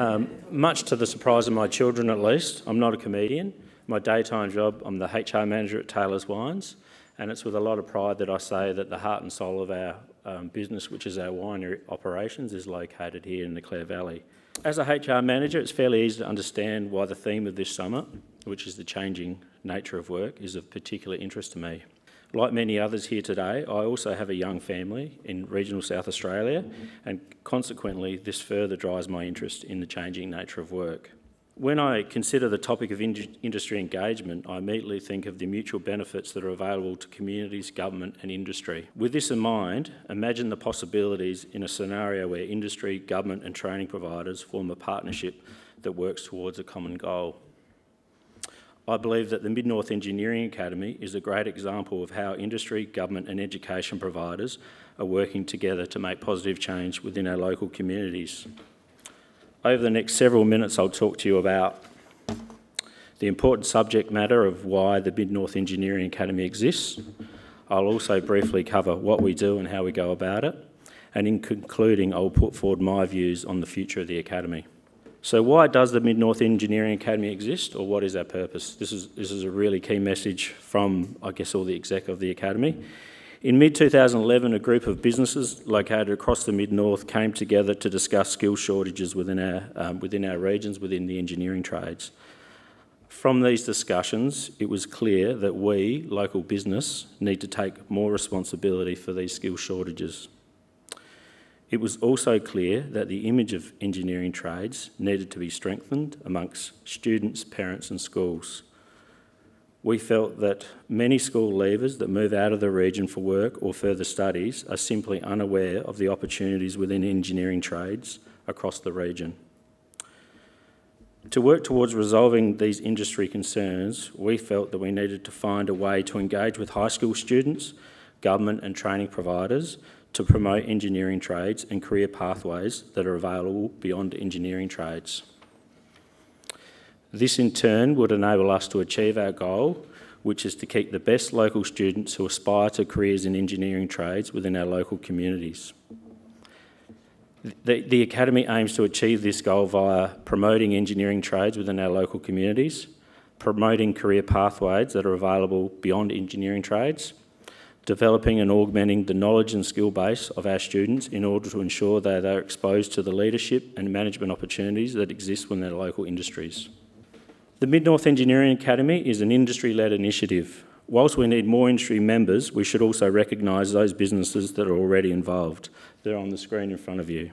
Um, much to the surprise of my children, at least, I'm not a comedian. My daytime job, I'm the HR manager at Taylor's Wines, and it's with a lot of pride that I say that the heart and soul of our um, business, which is our winery operations, is located here in the Clare Valley. As a HR manager, it's fairly easy to understand why the theme of this summer, which is the changing nature of work, is of particular interest to me. Like many others here today, I also have a young family in regional South Australia, and consequently, this further drives my interest in the changing nature of work. When I consider the topic of in industry engagement, I immediately think of the mutual benefits that are available to communities, government, and industry. With this in mind, imagine the possibilities in a scenario where industry, government, and training providers form a partnership that works towards a common goal. I believe that the Mid North Engineering Academy is a great example of how industry, government and education providers are working together to make positive change within our local communities. Over the next several minutes I'll talk to you about the important subject matter of why the Mid North Engineering Academy exists. I'll also briefly cover what we do and how we go about it. And in concluding, I'll put forward my views on the future of the Academy. So why does the Mid-North Engineering Academy exist or what is our purpose? This is, this is a really key message from, I guess, all the exec of the Academy. In mid-2011, a group of businesses located across the Mid-North came together to discuss skill shortages within our, um, within our regions, within the engineering trades. From these discussions, it was clear that we, local business, need to take more responsibility for these skill shortages. It was also clear that the image of engineering trades needed to be strengthened amongst students, parents and schools. We felt that many school leavers that move out of the region for work or further studies are simply unaware of the opportunities within engineering trades across the region. To work towards resolving these industry concerns, we felt that we needed to find a way to engage with high school students, government and training providers to promote engineering trades and career pathways that are available beyond engineering trades. This in turn would enable us to achieve our goal, which is to keep the best local students who aspire to careers in engineering trades within our local communities. The, the, Academy aims to achieve this goal via promoting engineering trades within our local communities, promoting career pathways that are available beyond engineering trades, developing and augmenting the knowledge and skill base of our students in order to ensure that they are exposed to the leadership and management opportunities that exist within their local industries. The Mid-North Engineering Academy is an industry-led initiative. Whilst we need more industry members, we should also recognise those businesses that are already involved. They're on the screen in front of you.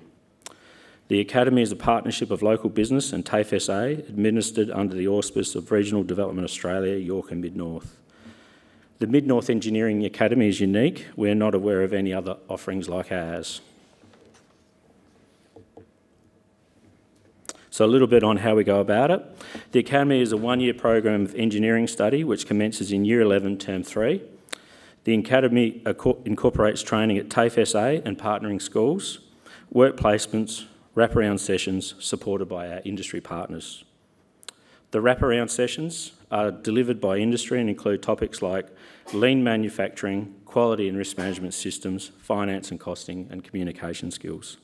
The Academy is a partnership of local business and TAFE SA, administered under the auspice of Regional Development Australia, Yorke and Mid-North. The Mid-North Engineering Academy is unique. We're not aware of any other offerings like ours. So a little bit on how we go about it. The Academy is a one-year program of engineering study which commences in Year 11, Term 3. The Academy incorporates training at TAFE SA and partnering schools, work placements, wraparound sessions supported by our industry partners. The wraparound sessions are delivered by industry and include topics like lean manufacturing, quality and risk management systems, finance and costing, and communication skills.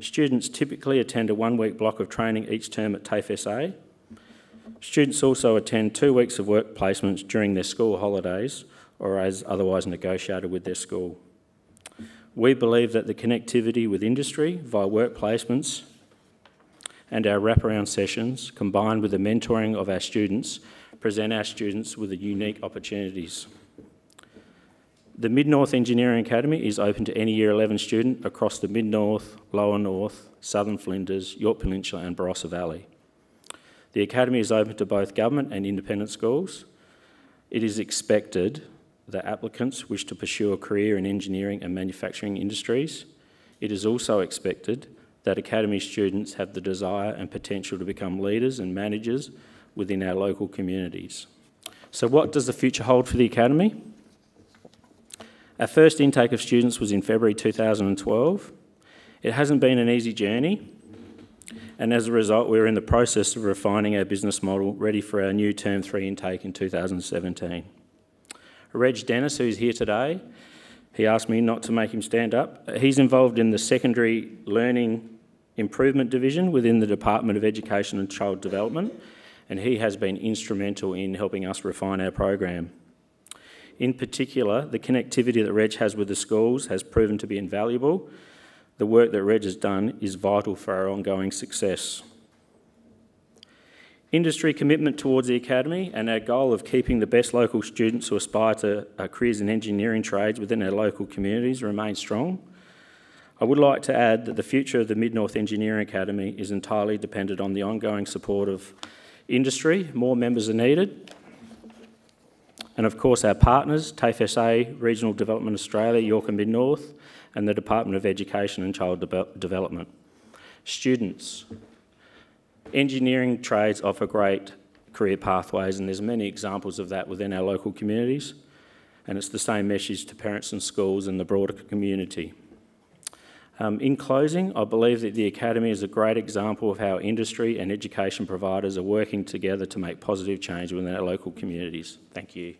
Students typically attend a one-week block of training each term at TAFE SA. Students also attend two weeks of work placements during their school holidays or as otherwise negotiated with their school. We believe that the connectivity with industry via work placements and our wraparound sessions, combined with the mentoring of our students, present our students with unique opportunities. The Mid-North Engineering Academy is open to any Year 11 student across the Mid-North, Lower North, Southern Flinders, Yorke Peninsula and Barossa Valley. The Academy is open to both government and independent schools. It is expected that applicants wish to pursue a career in engineering and manufacturing industries. It is also expected that Academy students have the desire and potential to become leaders and managers within our local communities. So what does the future hold for the Academy? Our first intake of students was in February 2012. It hasn't been an easy journey, and as a result, we're in the process of refining our business model, ready for our new Term 3 intake in 2017. Reg Dennis, who's here today, he asked me not to make him stand up. He's involved in the secondary learning Improvement Division within the Department of Education and Child Development, and he has been instrumental in helping us refine our program. In particular, the connectivity that Reg has with the schools has proven to be invaluable. The work that Reg has done is vital for our ongoing success. Industry commitment towards the Academy and our goal of keeping the best local students who aspire to careers in engineering trades within our local communities remains strong. I would like to add that the future of the Mid North Engineering Academy is entirely dependent on the ongoing support of industry. More members are needed. And of course, our partners, TAFE SA, Regional Development Australia, Yorke and Mid North, and the Department of Education and Child De Development. Students. Engineering trades offer great career pathways, and there's many examples of that within our local communities. And it's the same message to parents and schools and the broader community. Um, in closing, I believe that the Academy is a great example of how industry and education providers are working together to make positive change within our local communities. Thank you.